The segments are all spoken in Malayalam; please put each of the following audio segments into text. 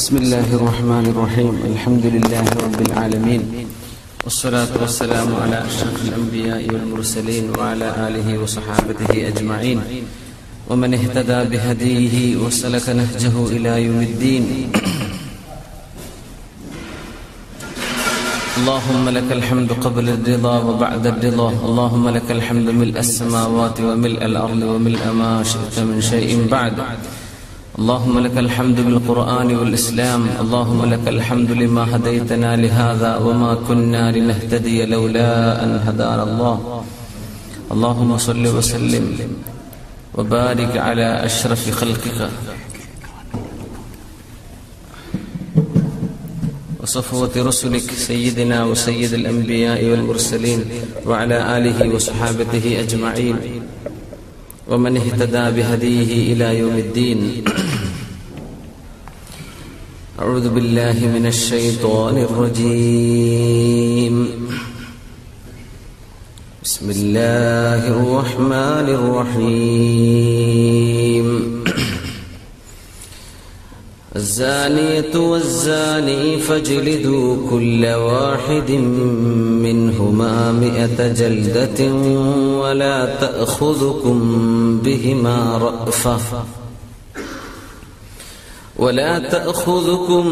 بسم الله الرحمن الرحيم. الحمد لله رب العالمين. والصلاة والسلام على أشرف الأنبياء والمرسلين وعلى آله وصحابته أجمعين. ومن اهتدى بهديه وسلك نهجه إلى يوم الدين. اللهم لك الحمد قبل الرضا وبعد الرضا. اللهم لك الحمد ملء السماوات وملء الأرض وملء ما شئت من شيء بعد. اللهم لك الحمد بالقرآن والإسلام اللهم لك الحمد لما هديتنا لهذا وما كنا لنهتدي لولا أن هدانا الله. اللهم صل وسلم وبارك على أشرف خلقك. وصفوة رسلك سيدنا وسيد الأنبياء والمرسلين وعلى آله وصحابته أجمعين. ومن اهتدى بهديه إلى يوم الدين. أعوذ بالله من الشيطان الرجيم. بسم الله الرحمن الرحيم. الزانية والزاني فاجلدوا كل واحد منهما مئة جلدة ولا تأخذكم بهما رأفة. ولا تأخذكم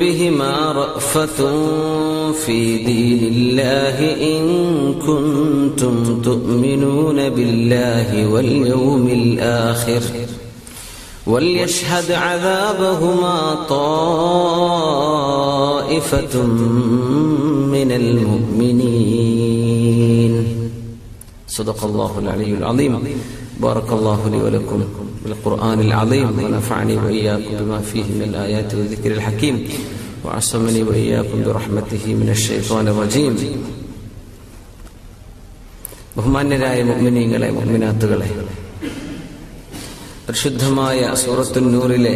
بهما رأفة في دين الله إن كنتم تؤمنون بالله واليوم الآخر. وليشهد عذابهما طائفة من المؤمنين صدق الله العلي العظيم بارك الله لي ولكم بالقرآن العظيم ونفعني وإياكم بما فيه من الآيات والذكر الحكيم وعصمني وإياكم برحمته من الشيطان الرجيم ബഹുമാന്യരായ മുഅ്മിനീങ്ങളെ മുഅ്മിനാത്തുകളെ പരിശുദ്ധമായ സൂറത്തുന്നൂറിലെ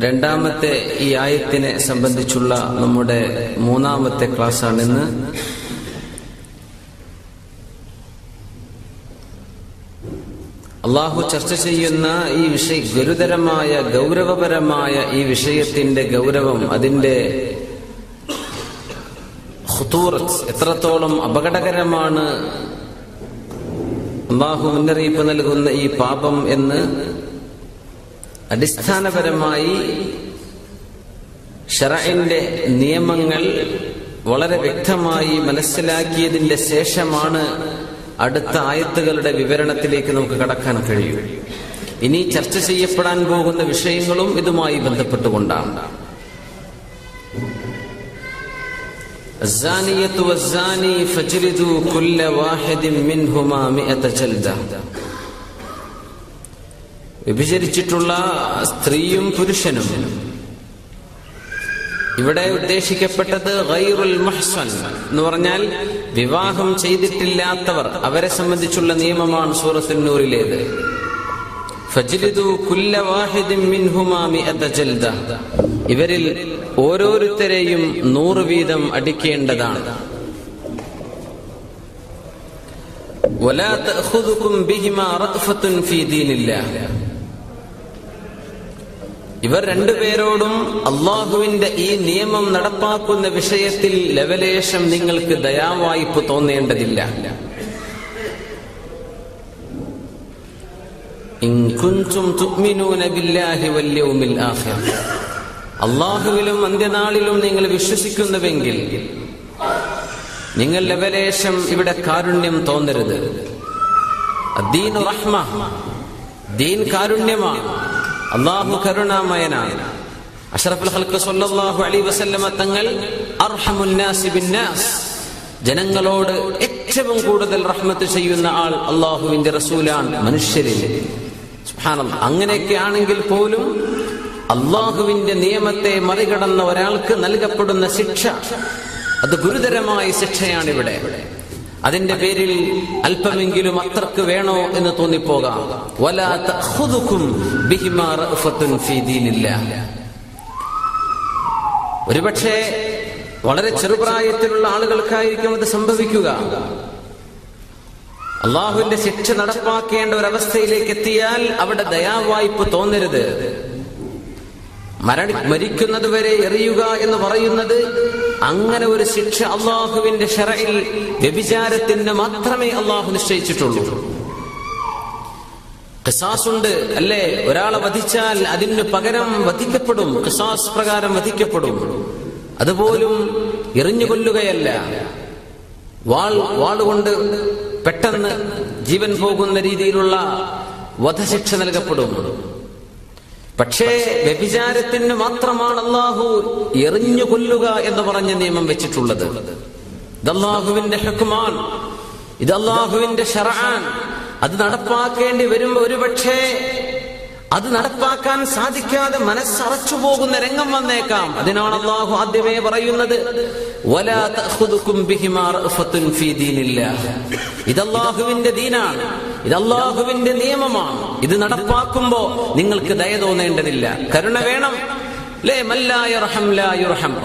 രണ്ടാമത്തെ ഈ ആയത്തിനെ സംബന്ധിച്ചുള്ള നമ്മുടെ മൂന്നാമത്തെ ക്ലാസ്സാണിന്ന്. അള്ളാഹു ചർച്ച ചെയ്യുന്ന ഈ വിഷയ ഗുരുതരമായ ഗൗരവപരമായ ഈ വിഷയത്തിന്റെ ഗൗരവം അതിന്റെ എത്രത്തോളം അപകടകരമാണ് അള്ളാഹു മുന്നറിയിപ്പ് നൽകുന്ന ഈ പാപം എന്ന് അടിസ്ഥാനപരമായി ഷറഇന്റെ നിയമങ്ങൾ വളരെ വ്യക്തമായി മനസ്സിലാക്കിയതിന്റെ ശേഷമാണ് അടുത്ത ആയത്തുകളുടെ വിവരണത്തിലേക്ക് നമുക്ക് കടക്കാൻ കഴിയൂ. ഇനി ചർച്ച ചെയ്യപ്പെടാൻ പോകുന്ന വിഷയങ്ങളും ഇതുമായി ബന്ധപ്പെട്ടുകൊണ്ടാണ്. الزانية والزاني فاجلدوا كل واحد منهما مئة جلدة വിഭജിച്ചിട്ടുള്ള സ്ത്രീയും പുരുഷനും ഇവിടെ ഉദ്ദേശിക്കപ്പെട്ടത് ഗൈറുൽ മുഹ്സൻ എന്ന് പറഞ്ഞാൽ വിവാഹം ചെയ്തിട്ടില്ലാത്തവർ അവരെ സംബന്ധിച്ചുള്ള നിയമമാണ് സൂറത്തുന്നൂറിലേത് ഫജ്ലിദു കുല്ല വാഹിദിൻ മിൻഹുമാ മിഅത ജൽദ ഇവരിൽ ഓരോരുത്തരെയും നൂറ് വീതം അടിക്കേണ്ടതാണ്. ഇവർ രണ്ടുപേരോടും അള്ളാഹുവിന്റെ ഈ നിയമം നടപ്പാക്കുന്ന വിഷയത്തിൽ ലവലേശം നിങ്ങൾക്ക് ദയാവായ്പ് തോന്നേണ്ടതില്ല. ഇൻ കുൻതും തുഅ്മിനൂന ബില്ലാഹി വൽ യൗമിൽ അള്ളാഹുവിലും അന്ത്യനാളിലും നിങ്ങൾ വിശ്വസിക്കുന്നുവെങ്കിൽ നിങ്ങൾ ലവലേശം ഇവിടെ കാരുണ്യം തോന്നരുത്. ദീൻ റഹ്മ ദീൻ കാരുണ്യമാണ് അള്ളാഹു കരുണാമയനാണ്. അഷറഫുൽ സല്ലല്ലാഹു അലൈഹി വസല്ലമ തങ്ങൾ ജനങ്ങളോട് ഏറ്റവും കൂടുതൽ റഹ്മത്ത് ചെയ്യുന്ന ആൾ അള്ളാഹുവിന്റെ റസൂലാണ് മനുഷ്യരിൽ. അങ്ങനെയൊക്കെ ആണെങ്കിൽ പോലും അള്ളാഹുവിന്റെ നിയമത്തെ മറികടന്ന ഒരാൾക്ക് നൽകപ്പെടുന്ന ശിക്ഷ. അത് ഗുരുതരമായ ശിക്ഷയാണ് ഇവിടെ അതിന്റെ പേരിൽ അല്പമെങ്കിലും അത്രയ്ക്ക് വേണോ എന്ന് തോന്നിപ്പോകാം. ഒരുപക്ഷെ വളരെ ചെറുപ്രായത്തിലുള്ള ആളുകൾക്കായിരിക്കും അത് സംഭവിക്കുക. അള്ളാഹുവിന്റെ ശിക്ഷ നടപ്പാക്കേണ്ട ഒരവസ്ഥയിലേക്ക് എത്തിയാൽ അവിടെ ദയാവായ്പ തോന്നരുത്. മരണി മരിക്കുന്നത് വരെ എറിയുക എന്ന് പറയുന്നത് അങ്ങനെ ഒരു ശിക്ഷ അള്ളാഹുവിന്റെ ഷറയിൽ വ്യഭിചാരത്തിന് മാത്രമേ അള്ളാഹു നിശ്ചയിച്ചിട്ടുള്ളൂ. ഉണ്ട് അല്ലേ? ഒരാളെ വധിച്ചാൽ അതിന് പകരം വധിക്കപ്പെടും. ഖിസാസ് പ്രകാരം വധിക്കപ്പെടും. അതുപോലും എറിഞ്ഞു കൊല്ലുകയല്ല. വാൾ വാളുകൊണ്ട് പെട്ടെന്ന് ജീവൻ പോകുന്ന രീതിയിലുള്ള വധശിക്ഷ നൽകപ്പെടും. പക്ഷേ വ്യഭിചാരത്തിന് മാത്രമാണ് അള്ളാഹു എറിഞ്ഞു കൊല്ലുക എന്ന് പറഞ്ഞ നിയമം വെച്ചിട്ടുള്ളത്. ഇത് അള്ളാഹുവിന്റെ ഹെക്കുമാൻ ഇത് അള്ളാഹുവിന്റെ ഷറാൻ അത് നടപ്പാക്കേണ്ടി വരുമ്പോ ഒരുപക്ഷേ അത് നടപ്പാക്കാൻ സാധിക്കാതെ മനസ്സറച്ചു പോകുന്ന രംഗം വന്നേക്കാം. അതിനാണ് അള്ളാഹു ആദ്യമേ പറയുന്നത്. ഇത് അള്ളാഹുവിന്റെ ദീനാണ്. ഇത് അള്ളാഹുവിന്റെ നിയമമാണ്. ഇത് നടപ്പാക്കുമ്പോ നിങ്ങൾക്ക് ദയ തോന്നേണ്ടതില്ല. കരുണ വേണം.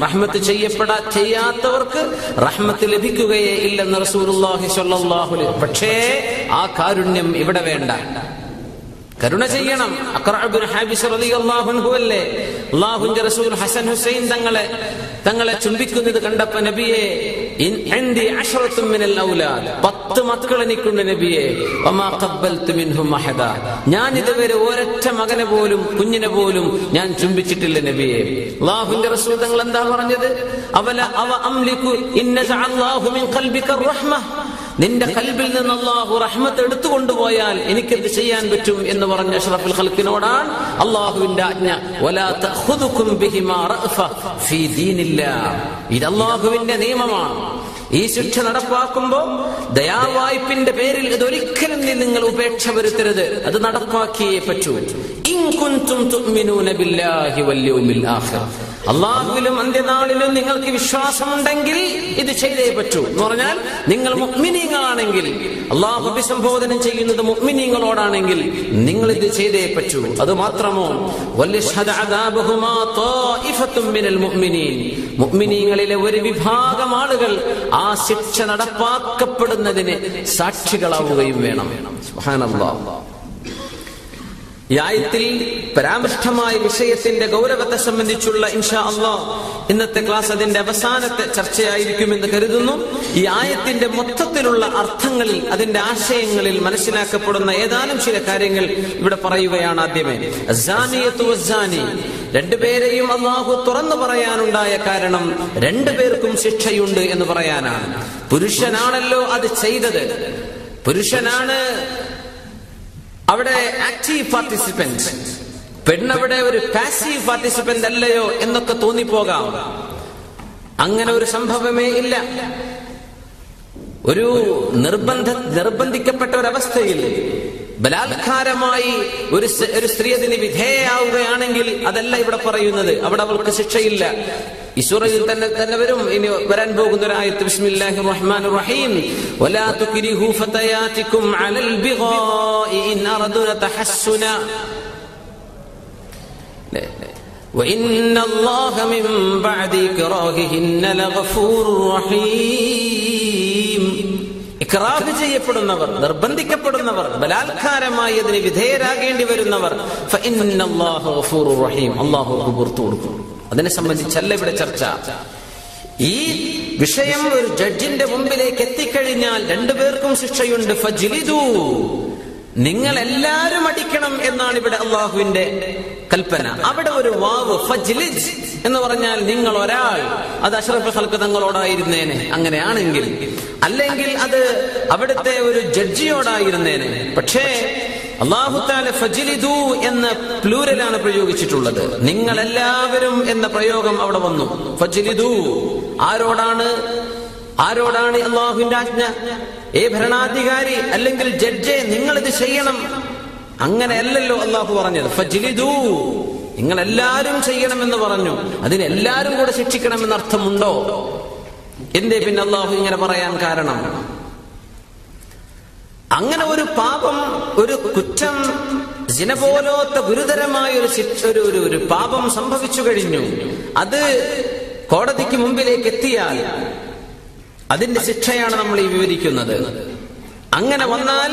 റഹ്മത്ത് ചെയ്യപ്പെടാ ചെയ്യാത്തവർക്ക് റഹ്മത്ത് ലഭിക്കുകയേ ഇല്ലെന്ന് റസൂലുള്ളാഹി സ്വല്ലല്ലാഹു അലൈഹി പക്ഷേ ആ കാരുണ്യം ഇവിടെ വേണ്ട. കരുണ ചെയ്യണം. അല്ലേ? അല്ലാഹുവിന്റെ റസൂൽ ഹസൻ ഹുസൈൻ തങ്ങളെ തങ്ങളെ ചുംബിക്കുന്നത് കണ്ടപ്പോ നബിയെ പത്ത് മക്കൾ എനിക്കുണ്ട് നബിയെ. ഞാൻ ഇതുവരെ ഒരൊറ്റ മകനെ പോലും കുഞ്ഞിനെ പോലും ഞാൻ ചുംബിച്ചിട്ടില്ല നബിയെ. അല്ലാഹുവിന്റെ റസൂൽ തങ്ങൾ എന്താ പറഞ്ഞത്? അവല അവ അംലിക്കു ഇന്ന അല്ലാഹു മിൻ ഖൽബിക റഹ്മ. നിന്റെ കൽബിൽ നിന്ന് അള്ളാഹു റഹ്മത്ത് എടുത്തു കൊണ്ടുപോയാൽ എനിക്കെന്ത് ചെയ്യാൻ പറ്റും എന്ന് പറഞ്ഞ അഷ്റഫുൽ ഖൽക്കിനോടാണ് അള്ളാഹുവിന്റെ ആജ്ഞ. ഇത് നിയമമാണ്. ഈ ശിക്ഷ നടപ്പാക്കുമ്പോൾ ദയാവായ്പിന്റെ പേരിൽ ഇതൊരിക്കലും നിങ്ങൾ ഉപേക്ഷ വരുത്തരുത്. അത് നടപ്പാക്കിയേ പറ്റൂ. ഇൻ കുന്തും തുഅ്മിനൂന ബില്ലാഹി വൽ യൗമിൽ ആഖിർ. അള്ളാഹുവിലും അന്ത്യനാളിലും നിങ്ങൾക്ക് വിശ്വാസമുണ്ടെങ്കിൽ ഇത് ചെയ്തേ പറ്റൂ എന്ന് പറഞ്ഞാൽ നിങ്ങൾ മുഗ്മിനീങ്ങളാണെങ്കിൽ അള്ളാഹു അഭിസംബോധന ചെയ്യുന്നത് മുഗ്മിനീങ്ങളോടാണെങ്കിൽ നിങ്ങൾ ഇത് ചെയ്തേ പറ്റൂ. അത് മാത്രമോ? മുഗ്മിനീങ്ങളിലെ ഒരു വിഭാഗം ആളുകൾ ആ ശിക്ഷ നടപ്പാക്കപ്പെടുന്നതിന് സാക്ഷികളാവുകയും വേണം. സുബ്ഹാനല്ലാഹ്. ഈ ആയത്തിൽ പരാമൃഷ്ടമായ വിഷയത്തിന്റെ ഗൗരവത്തെ സംബന്ധിച്ചുള്ള ഇൻഷാ അള്ളാ ഇന്നത്തെ ക്ലാസ് അതിന്റെ അവസാനത്തെ ചർച്ചയായിരിക്കുമെന്ന് കരുതുന്നു. ഈ ആയത്തിന്റെ മൊത്തത്തിലുള്ള അർത്ഥങ്ങളിൽ അതിന്റെ ആശയങ്ങളിൽ മനസ്സിലാക്കപ്പെടുന്ന ഏതാനും ചില കാര്യങ്ങൾ ഇവിടെ പറയുകയാണ് ആദ്യമേ. രണ്ടുപേരെയും അള്ളാഹു തുറന്നു പറയാനുണ്ടായ കാരണം രണ്ടുപേർക്കും ശിക്ഷയുണ്ട് എന്ന് പറയാനാണ്. പുരുഷനാണല്ലോ അത് ചെയ്തത്. പുരുഷനാണ് അവിടെ ആക്റ്റീവ് പാർട്ടിസിപ്പന്റ് പെണ്ണവിടെ ഒരു പാസീവ് പാർട്ടിസിപ്പന്റ് അല്ലയോ എന്നൊക്കെ തോന്നിപ്പോകാം. അങ്ങനെ ഒരു സംഭവമേ ഇല്ല. ഒരു നിർബന്ധ നിർബന്ധിക്കപ്പെട്ട ഒരവസ്ഥയിൽ ബലാത്കാരമായി ഒരു ഒരു സ്ത്രീ അതിന് വിധേയയാവുകയാണെങ്കിൽ അതല്ല ഇവിടെ പറയുന്നത്. അവിടെ അവൾക്ക് ശിക്ഷയില്ല. ഈശ്വരയിൽ തന്നെ തന്നെ വരും ഇനി വരാൻ പോകുന്ന ഒരു ആയത്ത് ബിസ്മില്ലാഹിർ റഹ്മാനിർ റഹീം വലാ തുക്രിഹു ഫതയാതികും അലൽ ബിഗാഇ ഇൻ അറദുന തഹസ്സുന وإن الله من بعد إكراههن لغفور رحيم ഇക്രാഹ് ചെയ്യപ്പെടുന്നവർ നിർബന്ധിക്കപ്പെടുന്നവർ ബലാത്കാരമായി അതിന് വിധേയരാകേണ്ടി വരുന്നവർ ഫഇന്നല്ലാഹു ഗഫൂറുർ റഹീം അല്ലാഹു അവർക്ക് പുറത്തു കൊടുക്കും അതിനെ സംബന്ധിച്ചല്ല ഇവിടെ ചർച്ച. ഈ വിഷയം ഒരു ജഡ്ജിന്റെ മുമ്പിലേക്ക് എത്തിക്കഴിഞ്ഞാൽ രണ്ടുപേർക്കും ശിക്ഷയുണ്ട്. ഫജിലിതു നിങ്ങൾ എല്ലാരും അടിക്കണം എന്നാണ് ഇവിടെ അള്ളാഹുവിന്റെ കൽപ്പന. അവിടെ ഒരു വാവ് ഫജ്ലിജ് എന്ന് പറഞ്ഞാൽ നിങ്ങൾ ഒരാൾ. അത് അഷറഫ് ഹൽക്ക് തങ്ങളോടായിരുന്നേനെ. അങ്ങനെയാണെങ്കിൽ. അല്ലെങ്കിൽ അത് അവിടുത്തെ ഒരു ജഡ്ജിയോടായിരുന്നേനെ. പക്ഷേ അള്ളാഹുത്താല എന്ന പ്ലൂരലാണ് പ്രയോഗിച്ചിട്ടുള്ളത്. നിങ്ങൾ എല്ലാവരും എന്ന പ്രയോഗം അവിടെ വന്നു. ഫജിലിദു. ആരോടാണ്? ആരോടാണ് അള്ളാഹുവിന്റെ ആജ്ഞ? ഏ ഭരണാധികാരി അല്ലെങ്കിൽ ജഡ്ജെ നിങ്ങൾ ഇത് ചെയ്യണം. അങ്ങനെയല്ലല്ലോ അള്ളാഹു പറഞ്ഞത്. ഫജിലിദു. നിങ്ങൾ എല്ലാവരും ചെയ്യണമെന്ന് പറഞ്ഞു. അതിന് എല്ലാവരും കൂടെ ശിക്ഷിക്കണമെന്ന് അർത്ഥമുണ്ടോ എന്തേ പിന്നെ അള്ളാഹു ഇങ്ങനെ പറയാൻ കാരണം? അങ്ങനെ ഒരു പാപം ഒരു കുറ്റം ജിനപോലോത്ത ഗുരുതരമായ ഒരു ശിക്ഷ ഒരു ഒരു പാപം സംഭവിച്ചു കഴിഞ്ഞു. അത് കോടതിക്ക് മുമ്പിലേക്ക് എത്തിയാൽ അതിന്റെ ശിക്ഷയാണ് നമ്മൾ ഈ വിവരിക്കുന്നത്. അങ്ങനെ വന്നാൽ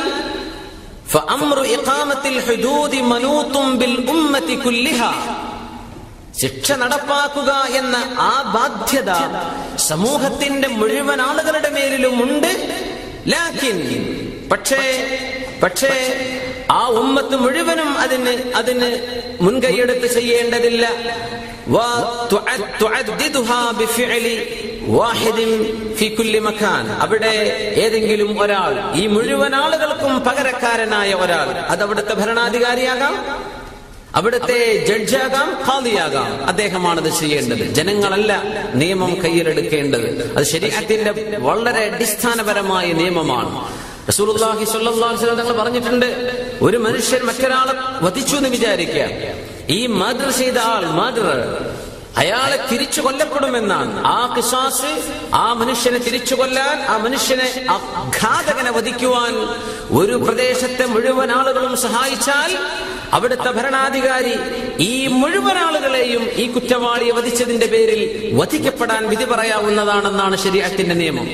ശിക്ഷ നടപ്പാക്കുക എന്ന ആ ബാധ്യത സമൂഹത്തിന്റെ മുഴുവൻ ആളുകളുടെ മേലിലും ഉണ്ട് പക്ഷേ പക്ഷേ ആ ഉമ്മത്ത് മുഴുവനും അതിന് അതിന് മുൻകൈയെടുത്ത് ചെയ്യേണ്ടതില്ല. അവിടെ ഏതെങ്കിലും ഒരാൾ ഈ മുഴുവൻ ആളുകൾക്കും പകരക്കാരനായ ഒരാൾ അത് അവിടുത്തെ ഭരണാധികാരിയാകാം? അവിടുത്തെ ജഡ്ജാകാം? ഖാദിയാകാം? അത് ചെയ്യേണ്ടത്. ജനങ്ങളല്ല നിയമം കയ്യിലെടുക്കേണ്ടത്. അത് ശരീരത്തിന്റെ വളരെ അടിസ്ഥാനപരമായ നിയമമാണ്. റസൂലുള്ളാഹി സ്വല്ലല്ലാഹു അലൈഹി വസല്ലം തങ്ങൾ പറഞ്ഞിട്ടുണ്ട് ഒരു മനുഷ്യൻ മറ്റൊരാളെ വധിച്ചു എന്ന് വിചാരിക്കുക. ഈ മാതൃ ചെയ്ത ആൾ മാതൃ അയാളെ തിരിച്ചു കൊല്ലപ്പെടുമെന്നാണ്. ആ കിസാസ് ആ മനുഷ്യനെ തിരിച്ചു കൊല്ലാൻ ആ മനുഷ്യനെ ഘാതകനെ വധിക്കുവാൻ ഒരു പ്രദേശത്തെ മുഴുവൻ ആളുകളും സഹായിച്ചാൽ അവിടുത്തെ ഭരണാധികാരി ഈ മുഴുവൻ ആളുകളെയും ഈ കുറ്റവാളിയെ വധിച്ചതിന്റെ പേരിൽ വധിക്കപ്പെടാൻ വിധി പറയാവുന്നതാണെന്നാണ് ശരീരത്തിന്റെ നിയമം.